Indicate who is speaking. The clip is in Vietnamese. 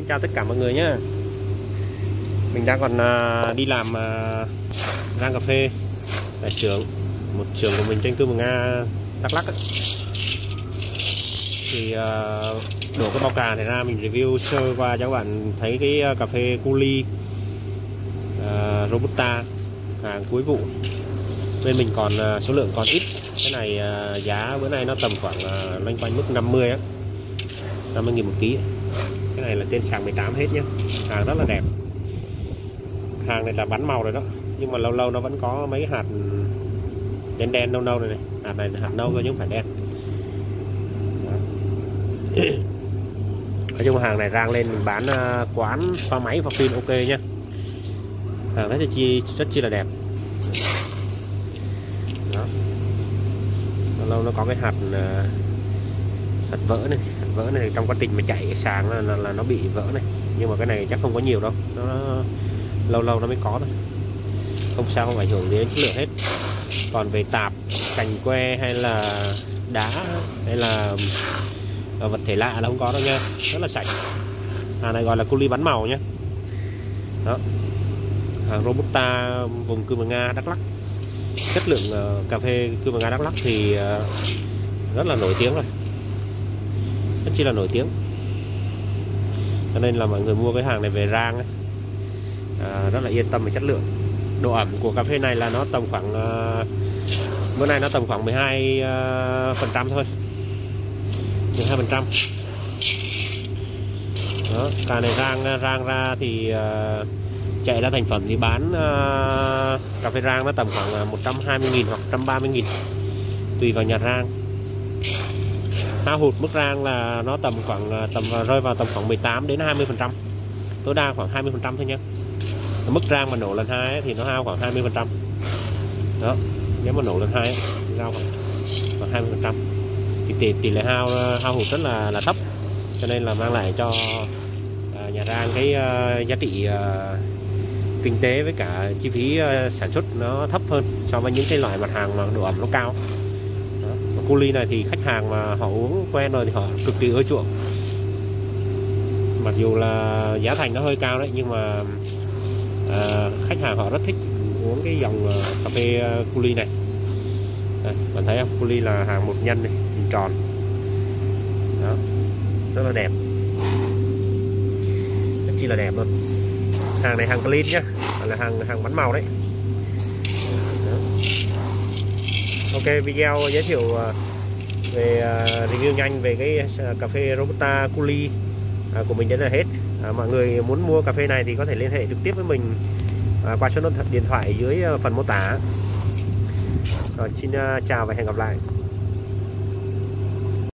Speaker 1: xin chào tất cả mọi người nhé. Mình đang còn à, đi làm à, rang cà phê. Tại trường, một trường của mình trên cư Mường Nga Đắk lắc ấy. Thì à, đổ cái bao cà này ra, mình review sơ qua cho các bạn thấy cái cà phê Culi Robusta, hàng cuối vụ. Bên mình còn số lượng còn ít. Cái này giá bữa nay nó tầm khoảng loanh quanh mức 50 á. 50 nghìn một ký. ấy này là trên sàn 18 hết nhé hàng rất là đẹp. Hàng này là bắn màu rồi đó. Nhưng mà lâu lâu nó vẫn có mấy hạt đen đen nâu nâu này, này. hạt này là hạt nâu thôi chứ không phải đen. Nói chung hàng này rang lên mình bán ờ, quán pha máy pha pin ok nhé hàng rất là chi rất chi là đẹp. Đó. Lâu lâu nó có cái hạt ờ, à, vỡ này hạt vỡ này trong quá trình mà chạy sáng là, là, là nó bị vỡ này. Nhưng mà cái này chắc không có nhiều đâu nó lâu lâu nó mới có thôi. Không sao không ảnh hưởng đến chất lượng hết. Còn về tạp cành que hay là đá hay là à, vật thể lạ là không có đâu nha. Rất là sạch. Hàng này gọi là cu ly bắn màu nhé đó. Hàng robusta vùng cư nga đắk lắc chất lượng uh, cà phê cư nga đắk lắc thì uh, rất là nổi tiếng rồi rất chi là nổi tiếng. Cho nên là mọi người mua cái hàng này về rang ấy, à, rất là yên tâm về chất lượng. Độ ẩm của cà phê này là nó tầm khoảng à, bữa nay nó tầm khoảng 12 à, phần trăm thôi. 12 phần trăm. Đó cà này rang rang ra thì à, chạy ra thành phẩm thì bán à, cà phê rang nó tầm khoảng à, 120.000 hoặc 130.000 tùy vào nhà rang hao hụt mức rang là nó tầm khoảng à, tầm à, rơi vào tầm khoảng 18 đến 20 phần trăm. Tối đa khoảng 20 phần trăm thôi nhé mức rang mà nổ lần hai thì nó hao khoảng 20 phần trăm. Đó nếu mà nổ lần hai hao khoảng, khoảng 20 phần trăm. Thì tỷ, tỷ lệ hao à, hao hụt rất là là thấp. Cho nên là mang lại cho nhà rang cái uh, giá trị uh, kinh tế với cả chi phí uh, sản xuất nó thấp hơn so với những cái loại mặt hàng mà độ ẩm nó cao cu ly này thì khách hàng mà họ uống quen rồi thì họ cực kỳ ưa chuộng. Mặc dù là giá thành nó hơi cao đấy nhưng mà à, khách hàng họ rất thích uống cái dòng à, cà phê à, cu ly này. Đây, bạn thấy không? Cu ly là hàng một nhân này hình tròn. Đó rất là đẹp. Rất chi là đẹp luôn. Hàng này hàng clean nhá là hàng hàng bắn màu đấy. Ok video giới thiệu ờ, về ờ, review nhanh về cái ờ, cà phê Robusta Culi của mình đến là hết. Mọi người muốn mua cà phê này thì có thể liên hệ trực tiếp với mình qua số điện thoại dưới phần mô tả. Rồi, xin chào và hẹn gặp lại.